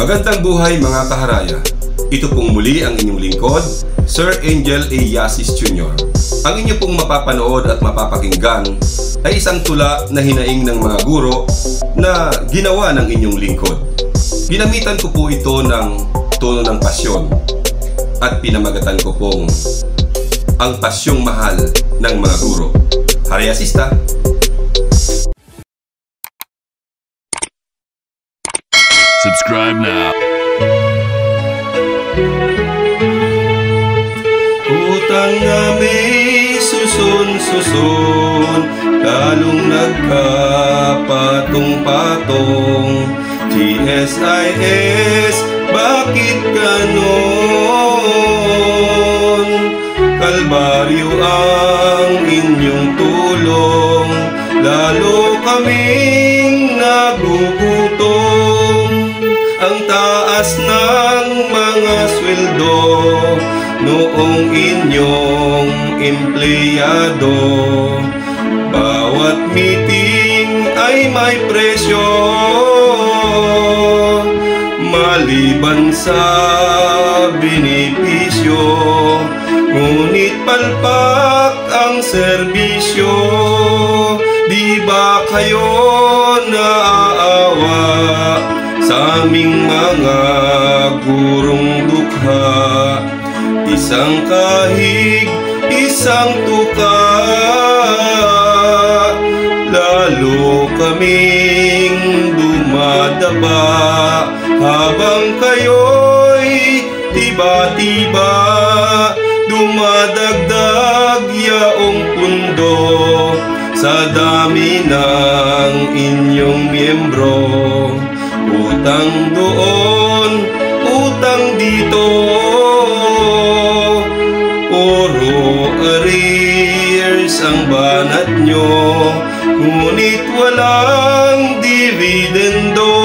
Magandang buhay mga kaharaya. Ito pong muli ang inyong lingkod, Sir Angel A. Yasis Jr. Ang inyo pong mapapanood at mapapakinggan ay isang tula na hinaing ng mga guro na ginawa ng inyong lingkod. Ginamitan ko po ito ng tono ng pasyon at pinamagatan ko pong ang pasyong mahal ng mga guro. Harayasista! Subscribe now. Utang na may susun-susun Lalong nagkapatong-patong GSIS, bakit ganon? Kalbaryo ang inyong tulong Lalo kaming taas ng mga sweldo Noong inyong empleyado. Bawat meeting ay may presyo. Maliban sa benepisyo Ngunit palpak ang serbisyo. Di ba kayo naaawa Sa aming mga gurong dukha Isang kahig, isang tuka. Lalo kaming dumadaba Habang kayo'y tiba-tiba Dumadagdag yaong pundo. Sa dami ng inyong miyembro Utang doon, utang dito. Puro arrears ang banat nyo Ngunit walang dividendo.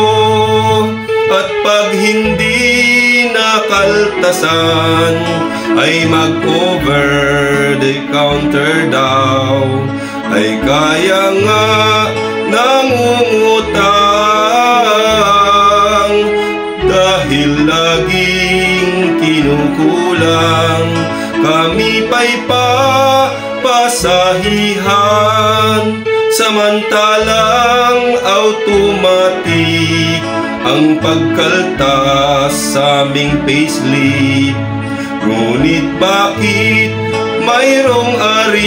At pag hindi nakaltasan Ay mag-over the counter daw. Ay kaya nga nangungutang pa'y papasahihan Samantalang automatic Ang pagkaltas sa aming payslip. Ngunit bakit mayroong arrears?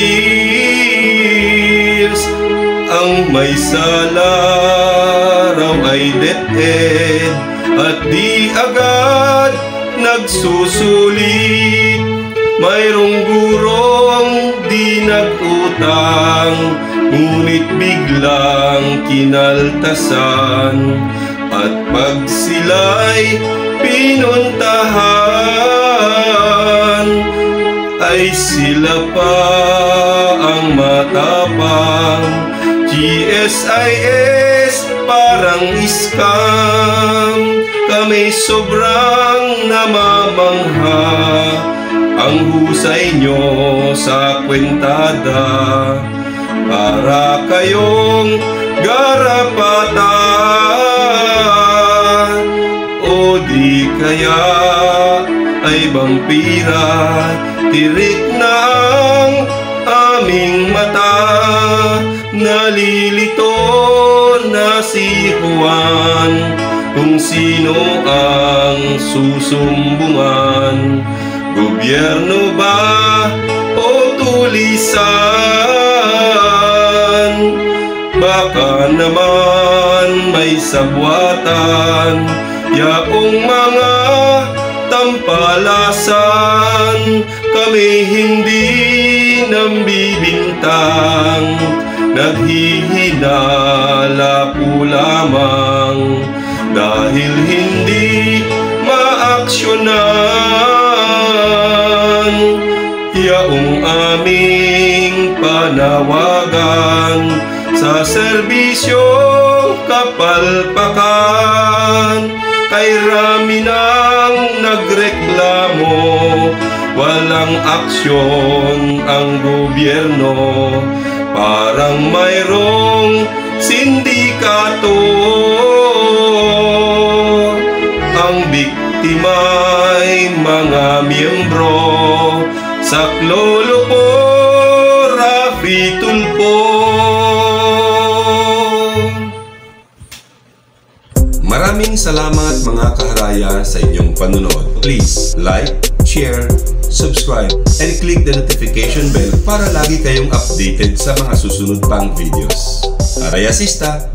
Ang may sala raw ay DepEd At di agad nagsusulit Mayroong gurong di nag-utang Ngunit biglang kinaltasan. At pag sila'y pinuntahan Ay sila pa ang matapang. GSIS parang scam Kami sobrang namamangha Ang husay nyo sa kwentada Para kayong garapatan. O di kaya ay vampira Tirik na ang aming mata. Nalilito na si Juan Kung sino ang susumbungan Gobyerno ba o tulisan? Baka naman may sabwatan Yaong mga tampalasan Kami hindi nambibintang. Naghihinala po lamang Dahil hindi panawagan Sa serbisyo kapalpakan. Kay rami nang nagreklamo Walang aksyon ang gobyerno. Parang mayroong sindikato. Ang biktima'y mga miyembro sa Klolo Maraming salamat mga kaharaya sa inyong panunood. Please like, share, subscribe, and click the notification bell para lagi kayong updated sa mga susunod pang videos. Araya Sista!